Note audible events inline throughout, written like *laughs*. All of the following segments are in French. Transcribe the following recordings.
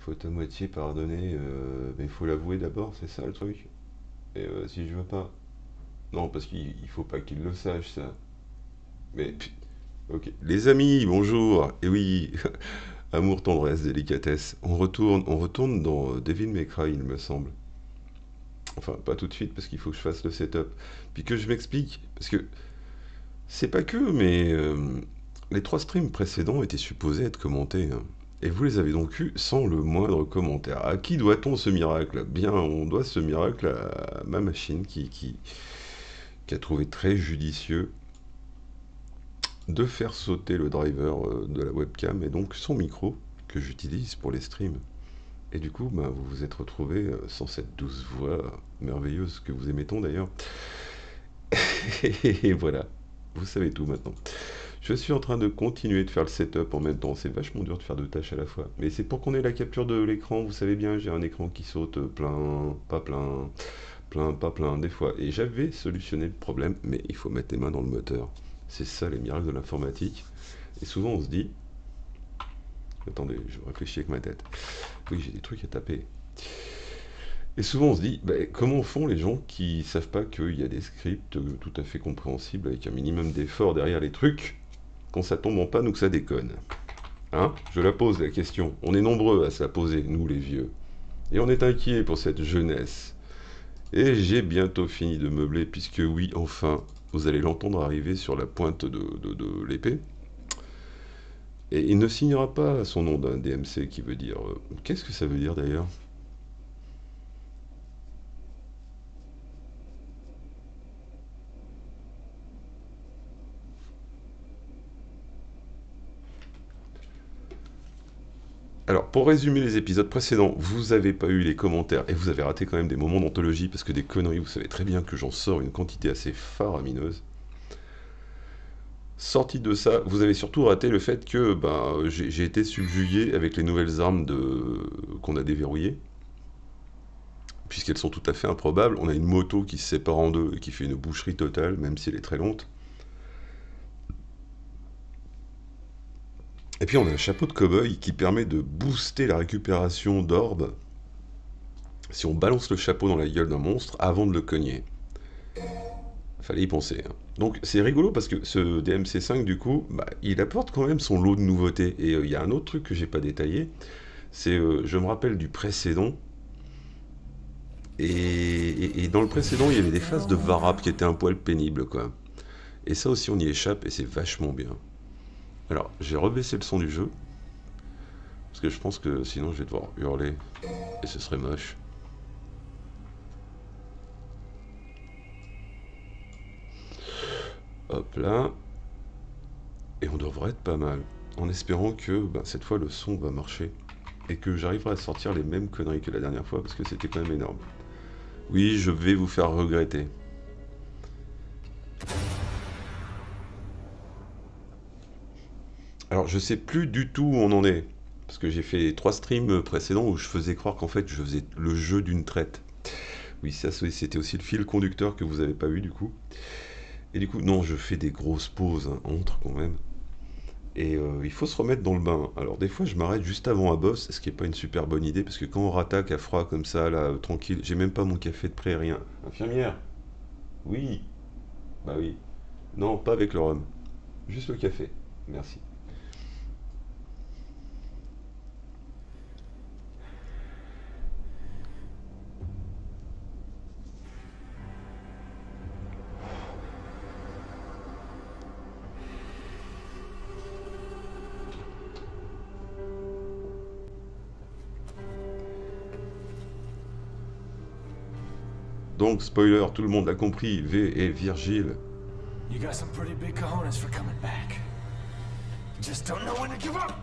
Faut à moitié pardonner, euh, mais il faut l'avouer d'abord, c'est ça le truc. Et euh, si je veux pas. Non, parce qu'il il faut pas qu'il le sache, ça. Mais. Ok. Les amis, bonjour. Et oui, *laughs* amour, tendresse, délicatesse. On retourne, on retourne dans euh, Devil May Cry, il me semble. Enfin, pas tout de suite, parce qu'il faut que je fasse le setup. Puis que je m'explique, parce que. C'est pas que, mais. les trois streams précédents étaient supposés être commentés. hein. Et vous les avez donc eus sans le moindre commentaire. À qui doit-on ce miracle? Bien, on doit ce miracle à ma machine qui, a trouvé très judicieux de faire sauter le driver euh, de la webcam et donc son micro que j'utilise pour les streams. Et du coup, bah, vous vous êtes retrouvé euh, sans cette douce voix merveilleuse que vous tant d'ailleurs. *laughs* Et voilà, vous savez tout maintenant. Je suis en train de continuer de faire le setup en même temps. C'est vachement dur de faire deux tâches à la fois. Mais c'est pour qu'on ait la capture de l'écran. Vous savez bien, j'ai un écran qui saute plein, pas plein, plein, pas plein, des fois. Et j'avais solutionné le problème, mais il faut mettre les mains dans le moteur. C'est ça les miracles de l'informatique. Et souvent on se dit... Attendez, je réfléchis avec ma tête. Oui, j'ai des trucs à taper. Et souvent on se dit, bah, comment font les gens qui savent pas qu'il y a des scripts tout à fait compréhensibles avec un minimum d'effort derrière les trucs quand ça tombe en panne ou que ça déconne Hein? Je la pose la question. On est nombreux à se poser, nous les vieux. Et on est inquiet pour cette jeunesse. Et j'ai bientôt fini de meubler, puisque oui, enfin, vous allez l'entendre arriver sur la pointe de l'épée. Et il ne signera pas son nom d'un DMC qui veut dire... euh, Qu'est-ce que ça veut dire d'ailleurs? Alors, pour résumer les épisodes précédents, vous avez pas eu les commentaires et vous avez raté quand même des moments d'anthologie parce que des conneries, vous savez très bien que j'en sors une quantité assez faramineuse. Sorti de ça, vous avez surtout raté le fait que ben, j'ai j'ai été subjugué avec les nouvelles armes de... qu'on a déverrouillées. Puisqu'elles sont tout à fait improbables. On a une moto qui se sépare en deux et qui fait une boucherie totale, même si elle est très lente. Et puis on a un chapeau de cow-boy qui permet de booster la récupération d'orbes si on balance le chapeau dans la gueule d'un monstre avant de le cogner. Fallait y penser. hein. Donc c'est rigolo parce que ce DMC5 du coup, bah, il apporte quand même son lot de nouveautés. Et euh, il y a un autre truc que j'ai pas détaillé, c'est euh, je me rappelle du précédent. Et, dans le précédent, il y avait des phases de varap qui étaient un poil pénibles quoi. Et ça aussi on y échappe et c'est vachement bien. Alors, j'ai rebaissé le son du jeu. Parce que je pense que sinon je vais devoir hurler. Et ce serait moche. Hop là. Et on devrait être pas mal. En espérant que ben, cette fois le son va marcher. Et que j'arriverai à sortir les mêmes conneries que la dernière fois. Parce que c'était quand même énorme. Oui, je vais vous faire regretter. Alors, je sais plus du tout où on en est. Parce que j'ai fait trois streams précédents où je faisais croire qu'en fait je faisais le jeu d'une traite. Oui, ça c'était aussi le fil conducteur que vous avez pas eu du coup. Et du coup, non, je fais des grosses pauses hein, entre quand même. Et euh, il faut se remettre dans le bain. Alors des fois je m'arrête juste avant un boss, ce qui est pas une super bonne idée, parce que quand on rattaque à froid comme ça, là, tranquille, j'ai même pas mon café de près, rien. Infirmière? Oui Bah oui. Non, pas avec le rhum. Juste le café. Merci. Donc, spoiler, tout le monde l'a compris, V est Virgile. You got some pretty big cojones for coming back. Just don't know when to give up.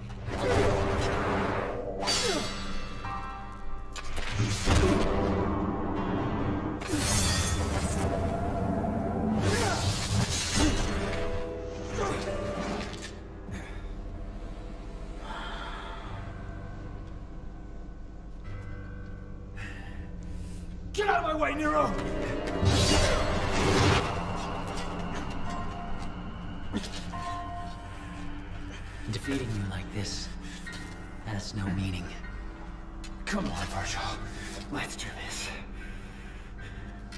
Defeating you like this has no meaning. Come on, Virgil. Let's do this.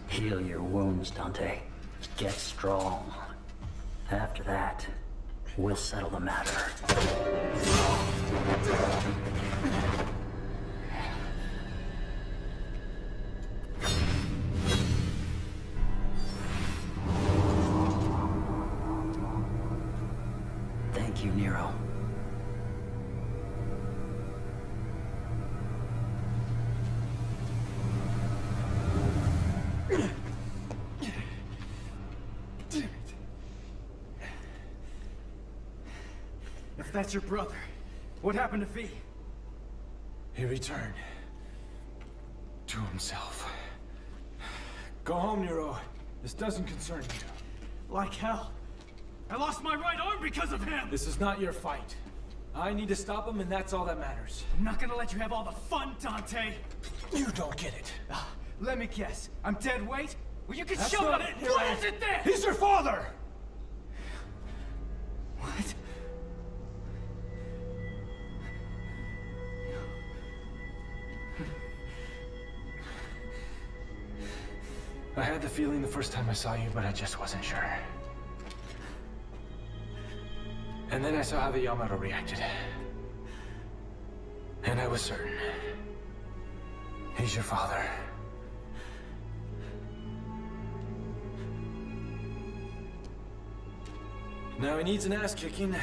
Heal your wounds, Dante. Get strong. After that, we'll settle the matter. That's your brother, what happened to Fee? He returned. To himself. Go home, Nero. This doesn't concern you. Like hell. I lost my right arm because of him! This is not your fight. I need to stop him, and that's all that matters. I'm not gonna let you have all the fun, Dante! You don't get it. Ah, let me guess. I'm dead weight? Well, you can That's show not it! it, What is it then? He's your father! I had the feeling the first time I saw you, but I just wasn't sure. And then I saw how the Yamato reacted. And I was certain. He's your father. Now he needs an ass kicking.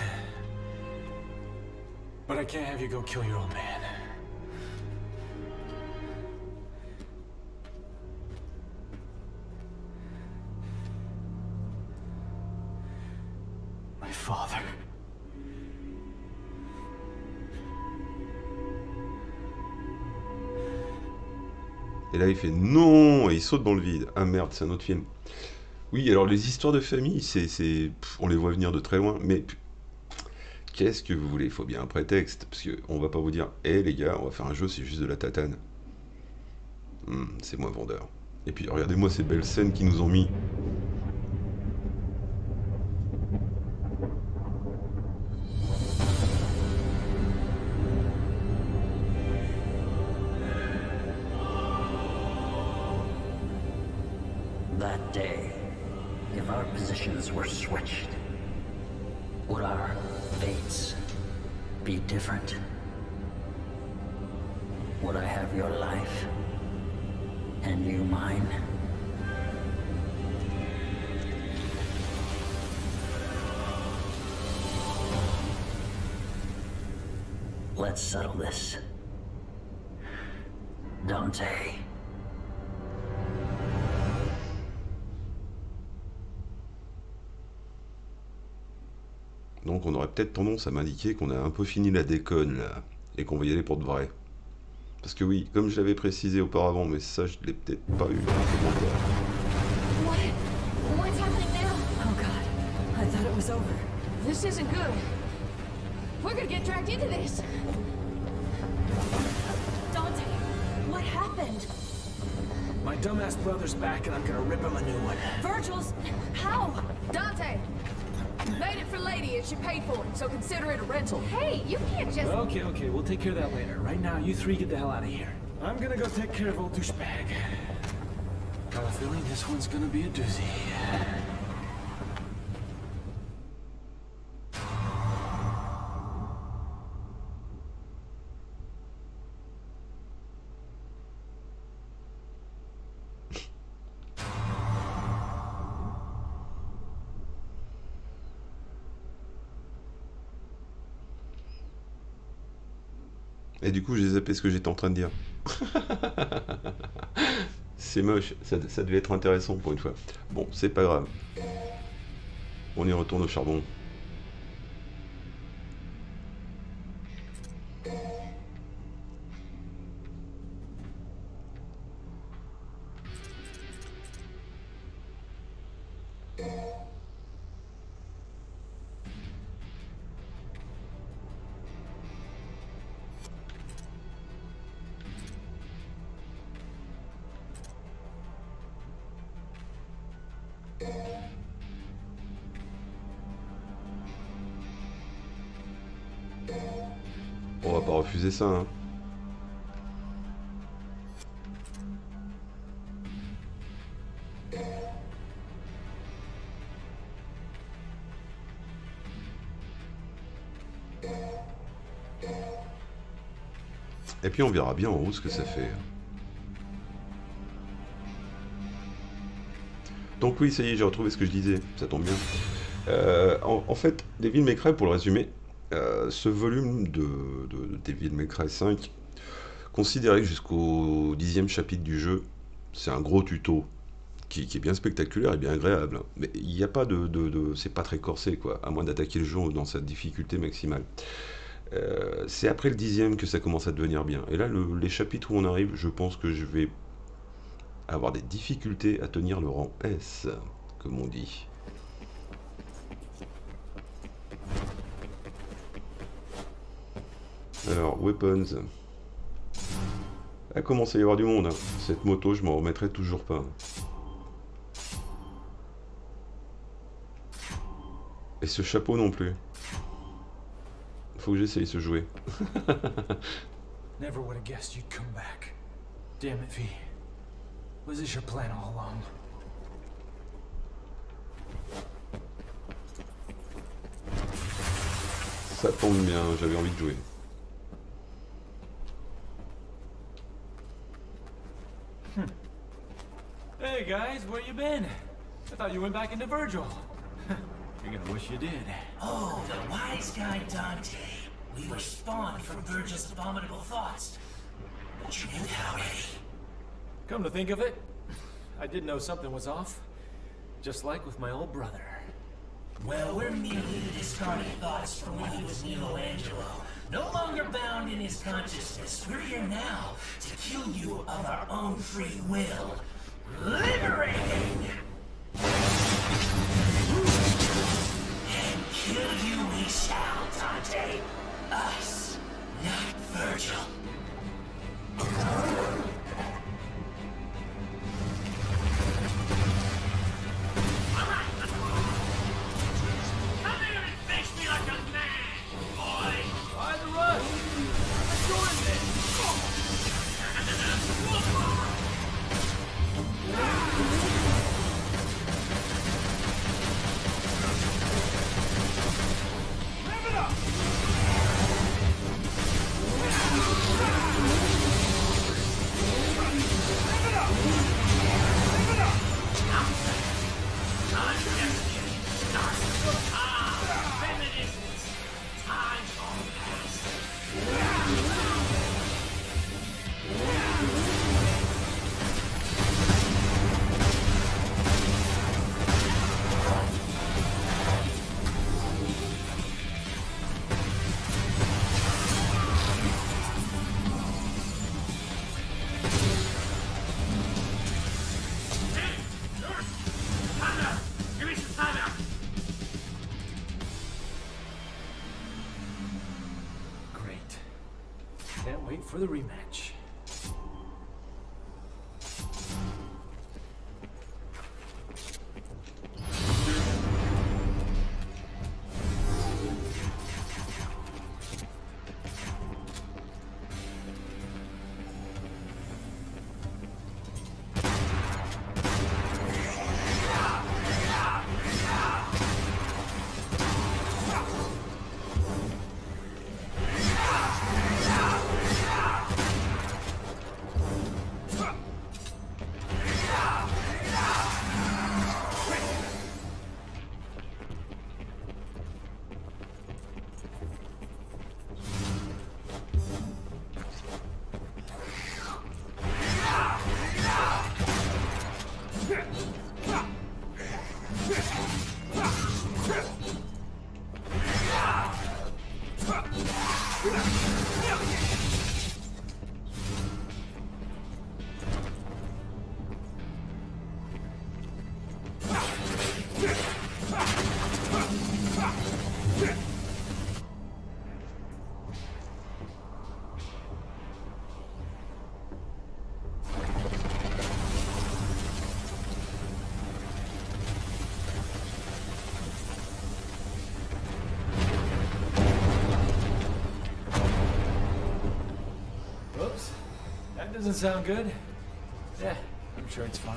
But I can't have you go kill your old man. Il fait non Et il saute dans le vide. Ah merde, c'est un autre film. Oui, alors les histoires de famille, c'est, on les voit venir de très loin, mais qu'est-ce que vous voulez? Il faut bien un prétexte, parce qu'on va pas vous dire, hé les gars, on va faire un jeu, c'est juste de la tatane. Hmm, c'est moins vendeur. Et puis regardez-moi ces belles scènes qu'ils nous ont mis. Were switched, would our fates be different? Would I have your life and you mine? Let's settle this. Dante. Donc on aurait peut-être tendance à m'indiquer qu'on a un peu fini la déconne là, et qu'on va y aller pour de vrai. Parce que oui, comme je l'avais précisé auparavant, mais ça je l'ai peut-être pas eu. What? What's happening now? Oh god, I thought it was over. This isn't good. We're gonna get dragged into this. Dante, what happened? My dumbass brother's back, and I'm gonna rip him a new one. Virgil's. How? Dante! And she paid for it, so consider it a rental. Hey, you can't just. Okay, okay, we'll take care of that later. Right now, you three get the hell out of here. I'm gonna go take care of old douchebag. Got a feeling this one's gonna be a doozy. Et du coup, j'ai zappé ce que j'étais en train de dire. *laughs* c'est moche, ça, ça devait être intéressant pour une fois. Bon, c'est pas grave. On y retourne au charbon. On va pas refuser ça. Hein. Et puis on verra bien en haut ce que ça fait. Hein. Donc oui, ça y est, j'ai retrouvé ce que je disais. Ça tombe bien. Euh, en, fait, Devil May pour le résumer, euh, ce volume de, Devil May Cry 5, considéré jusqu'au dixième chapitre du jeu, c'est un gros tuto qui, est bien spectaculaire et bien agréable. Mais il n'y a pas de, de, c'est pas très corsé quoi, à moins d'attaquer le jeu dans sa difficulté maximale. Euh, c'est après le dixième que ça commence à devenir bien. Et là, les chapitres où on arrive, je pense que je vais avoir des difficultés à tenir le rang S, comme on dit. Alors, weapons. Il commence à y avoir du monde. Hein. Cette moto, je m'en remettrai toujours pas. Et ce chapeau non plus. Faut que j'essaye ce jouet. *laughs* Never would have guessed you'd come back. Damn it, V. Was this your plan all along? Ça tombe bien, j'avais envie de jouer. Guys, where you been? I thought you went back into Virgil. *laughs* You're gonna wish you did. Oh, the wise guy Dante. We were spawned from Virgil's abominable thoughts. But you knew that already. Eh? Come to think of it, I did know something was off. Just like with my old brother. Well, we're merely the discarded thoughts from when he was Nino Angelo. No longer bound in his consciousness. We're here now to kill you of our own free will. Liberating! And kill you we shall, Dante. Us, not Virgil. For the rematch. Doesn't sound good. Yeah, I'm sure it's fine.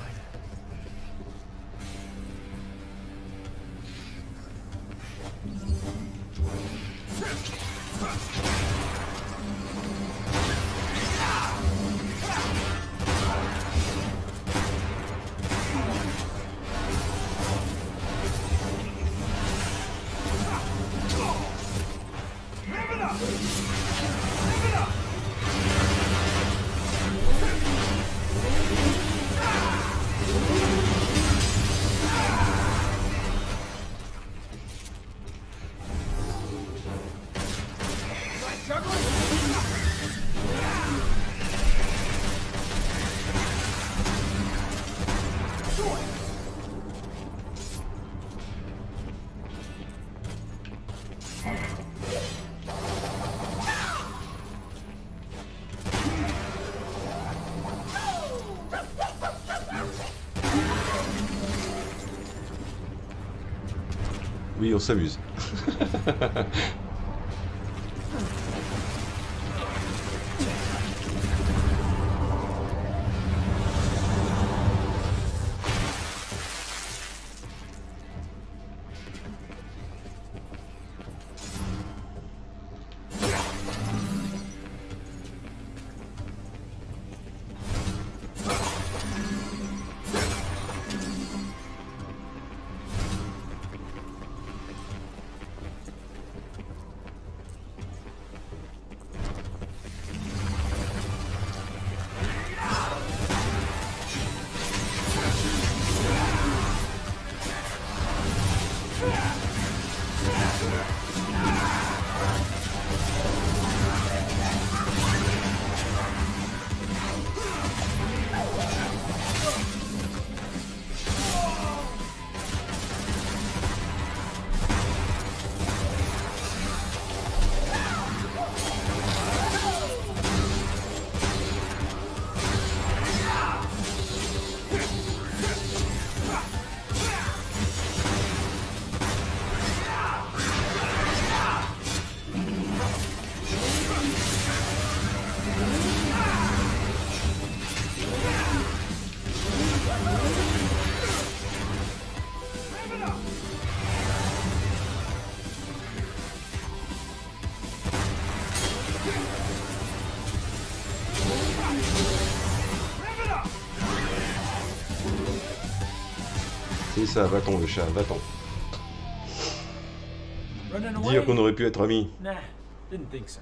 Oui, on s'amuse. *laughs* ça, va-t'en le chat, va-t'en. Dire qu'on aurait pu être amis. Nah, didn't think so.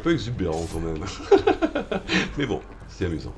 Peu exubérant quand même. *laughs* Mais bon, c'est amusant.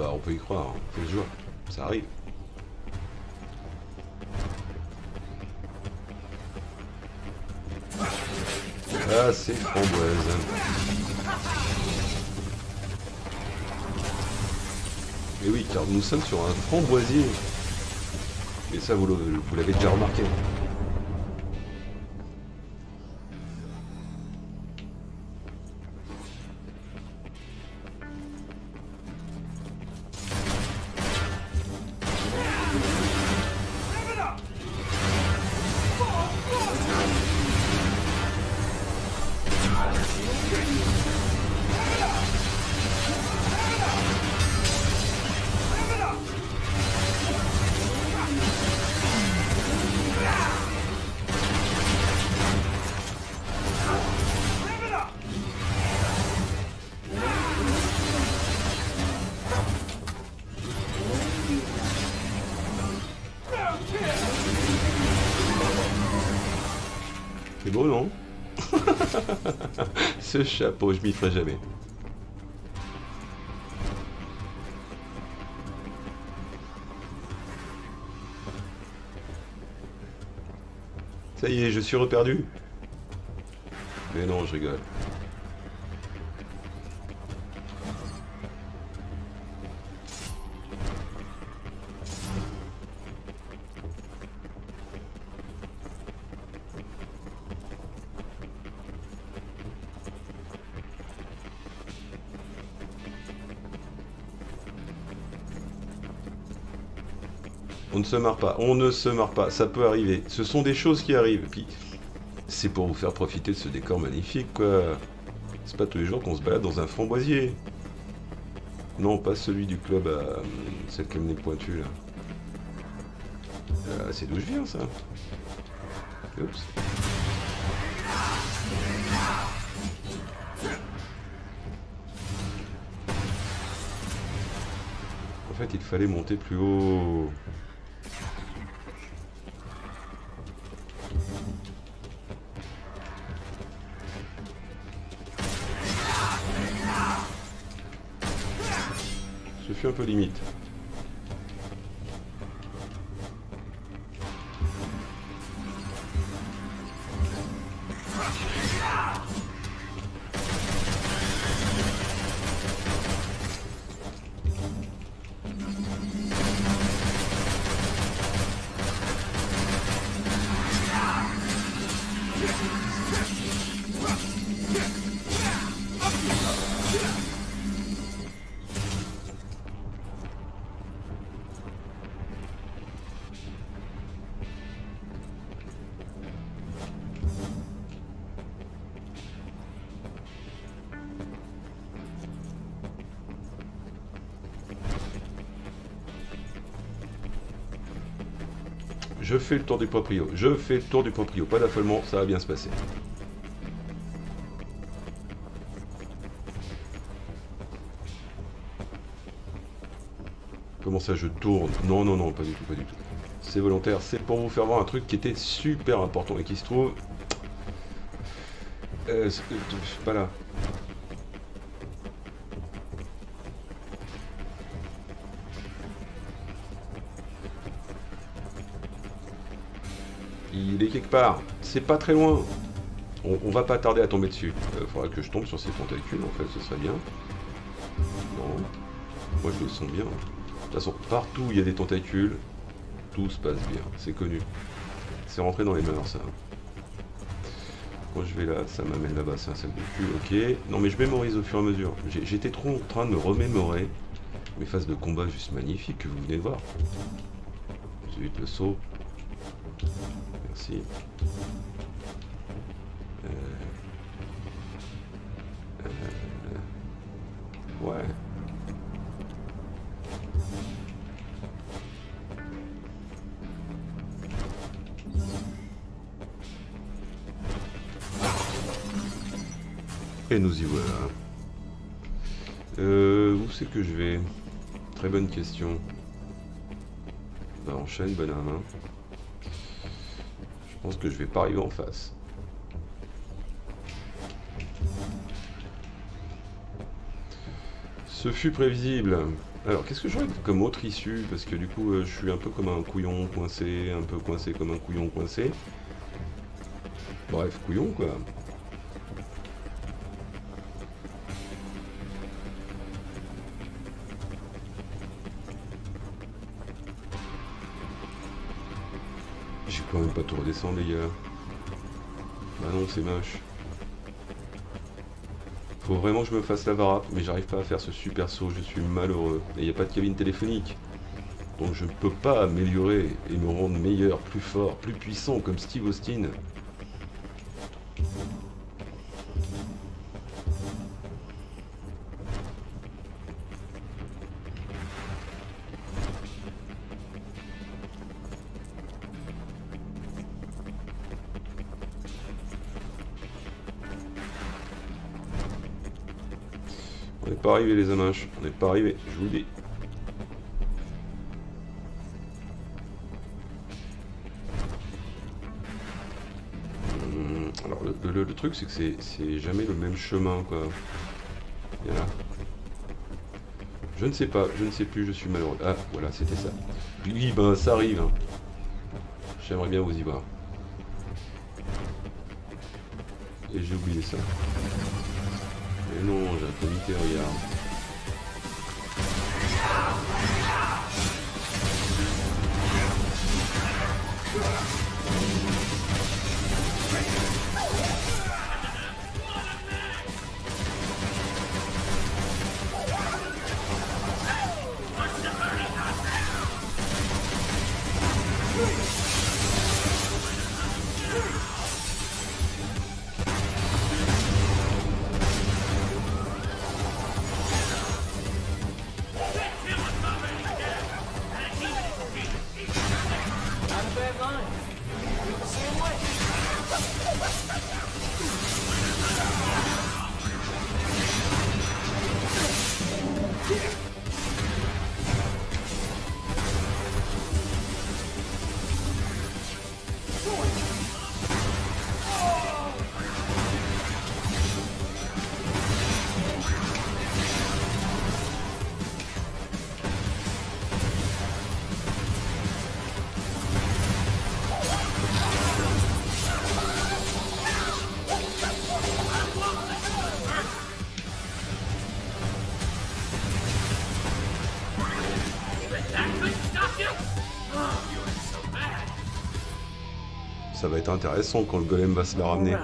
Bah on peut y croire, hein. faut se jouer. Ça arrive. Ah, c'est framboise. Et oui, car nous sommes sur un framboisier. Et ça, le- vous l'avez déjà remarqué. Ce chapeau, je m'y ferai jamais. Ça y est, je suis reperdu. Mais non, je rigole. Se marre pas, on ne se marre pas, ça peut arriver. Ce sont des choses qui arrivent. Puis, c'est pour vous faire profiter de ce décor magnifique, quoi. C'est pas tous les jours qu'on se balade dans un framboisier. Non, pas celui du club à euh, cette camionnette pointue, là. Euh, c'est d'où je viens, ça. Oups. En fait, il fallait monter plus haut. Je Je fais le tour du proprio. Je fais le tour du proprio. Pas d'affolement, ça va bien se passer. Comment ça, je tourne? Non, non, non, pas du tout, pas du tout. C'est volontaire, c'est pour vous faire voir un truc qui était super important et qui se trouve... Euh, pas là. Il est quelque part. C'est pas très loin. On, va pas tarder à tomber dessus. Il faudra que je tombe sur ces tentacules, en fait, ce serait bien. Non. Moi, je le sens bien. De toute façon, partout où il y a des tentacules, tout se passe bien. C'est connu. C'est rentré dans les mœurs, ça. Quand je vais là, ça m'amène là-bas, c'est un sac de cul, ok. Non, mais je mémorise au fur et à mesure. J'étais trop en train de me remémorer mes phases de combat juste magnifiques que vous venez de voir. Zut, le saut. Merci. Euh, euh, ouais. Et nous y voilà. Euh, où c'est que je vais? Très bonne question. Bah enchaîne, bonhomme. hein. Que je vais pas arriver en face. Ce fut prévisible. Alors, qu'est-ce que j'aurais comme autre issue? Parce que du coup, euh, je suis un peu comme un couillon coincé, un peu coincé comme un couillon coincé. Bref, couillon quoi. Quand même pas tout redescendre les gars. Bah non, c'est moche. Faut vraiment que je me fasse la varap, mais j'arrive pas à faire ce super saut, je suis malheureux. Et il n'y a pas de cabine téléphonique. Donc je ne peux pas améliorer et me rendre meilleur, plus fort, plus puissant comme Steve Austin. Arrivé les amaches, on n'est pas arrivé, je vous dis. Hum, Alors le, truc c'est que c'est- c'est jamais le même chemin quoi. Voilà. Je ne sais pas, je ne sais plus, je suis malheureux. Ah voilà, c'était ça. Oui, ben ça arrive. hein. J'aimerais bien vous y voir. Et j'ai oublié ça. Non, j'ai un comité, regarde. Intéressant quand le golem va se la ramener.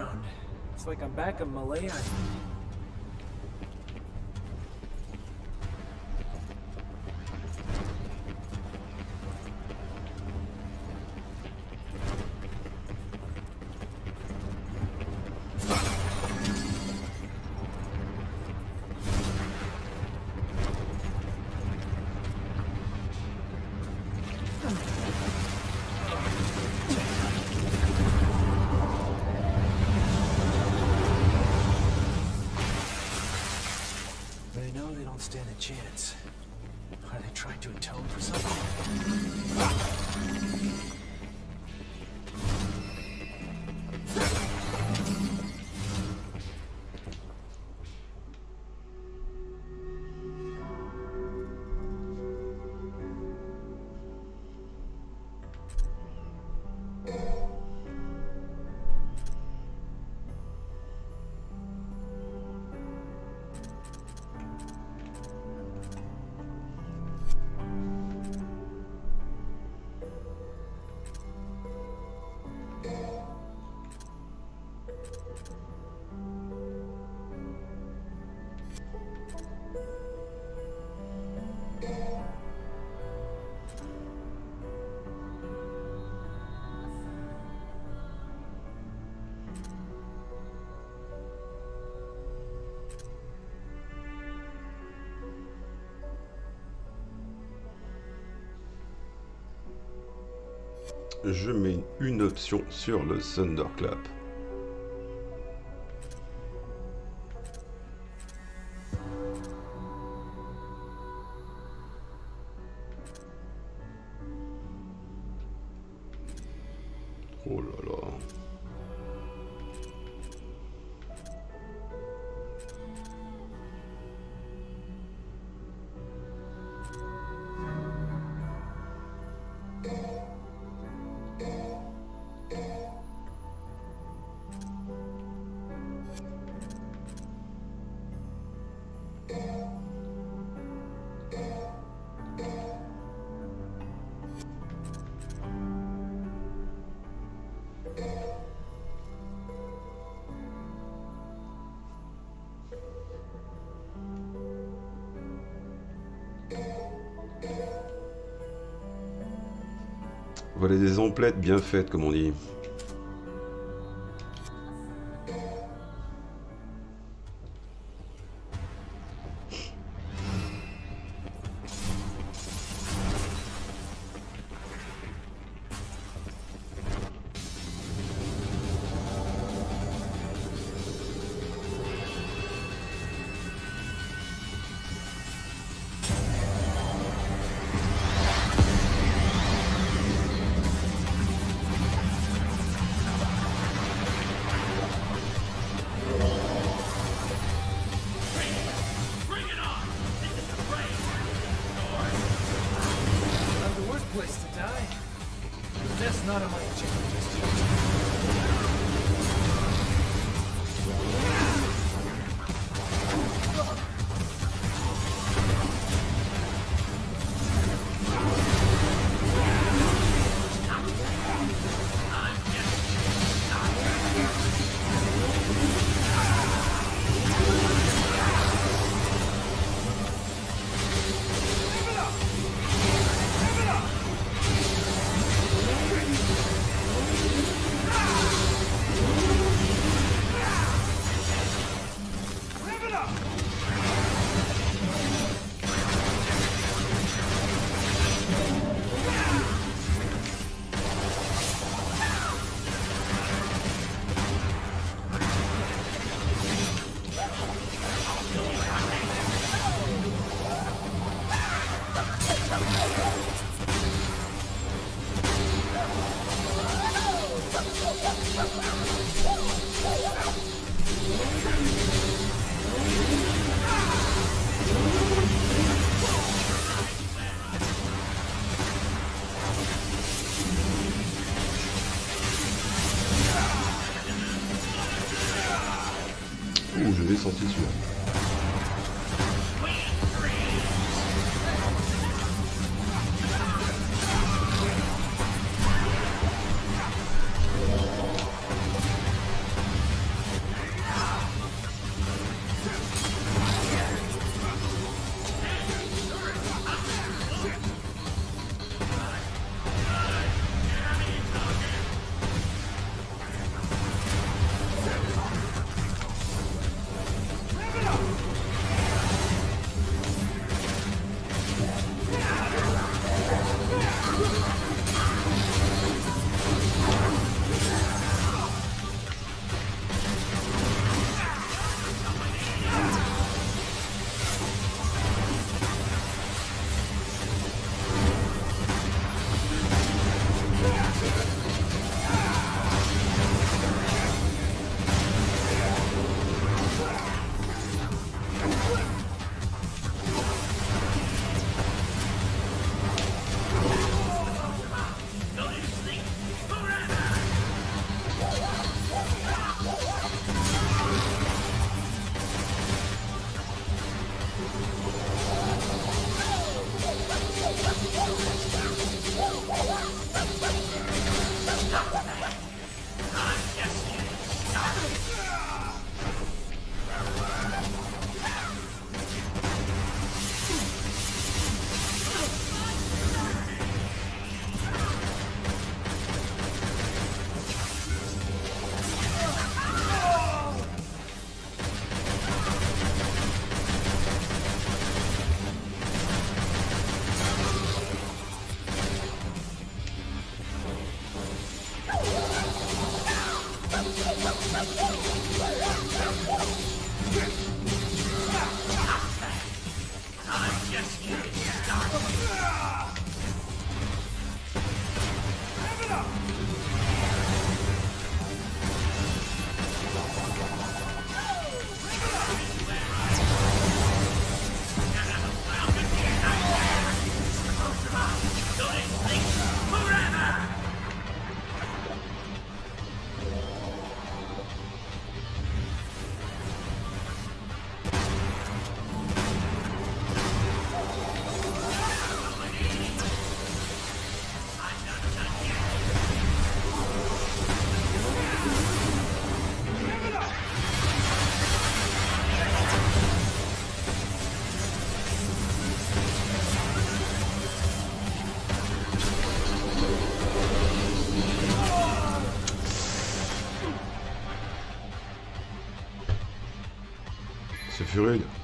Je mets une option sur le Thunderclap. Des emplettes bien faites, comme on dit. Not on my 조용히 해.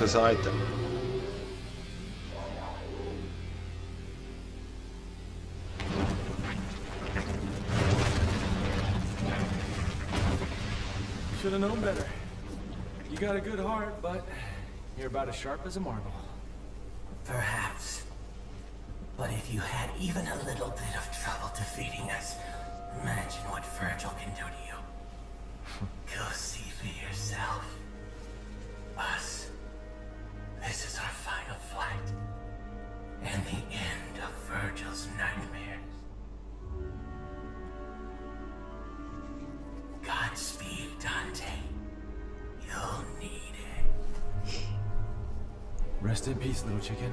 Il fut temps que ça s'arrête. Should have known better. You got a good heart, but you're about as sharp as a marble. Perhaps. But if you had even a little bit of trouble defeating us, imagine what Virgil can do to you. *laughs* Go And the end of Virgil's nightmares. Godspeed, Dante. You'll need it. Rest in peace, little chicken.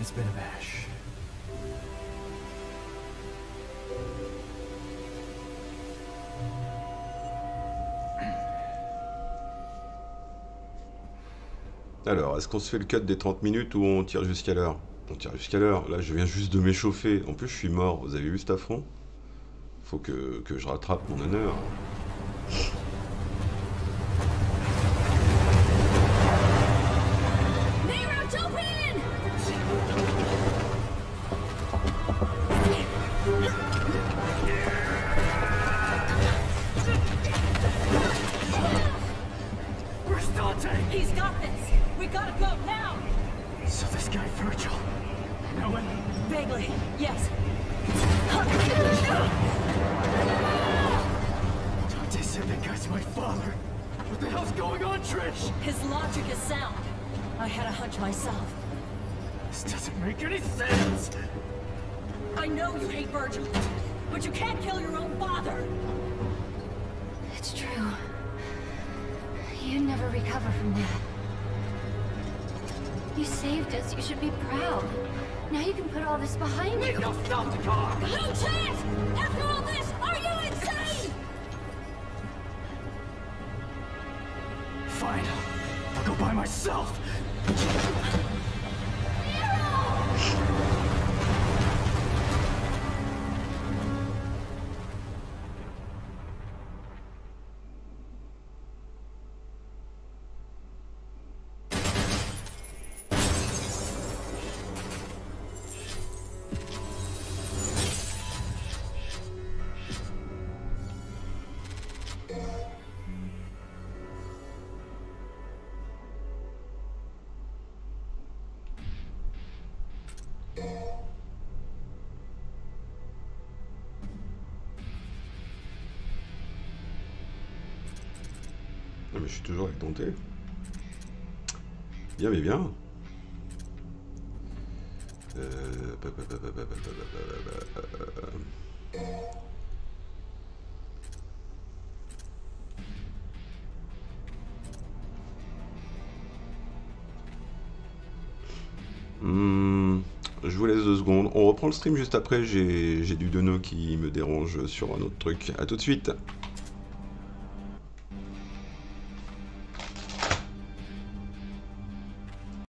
It's been a bash. Alors, est-ce qu'on se fait le cut des 30 minutes ou on tire jusqu'à l'heure? On tire jusqu'à l'heure. Là, je viens juste de m'échauffer. En plus, je suis mort. Vous avez vu cet affront? Faut que, que je rattrape mon honneur. je suis toujours tenté. Bien, mais bien. Je vous laisse deux secondes. On reprend le stream juste après. J'ai du dono qui me dérange sur un autre truc. A tout de suite.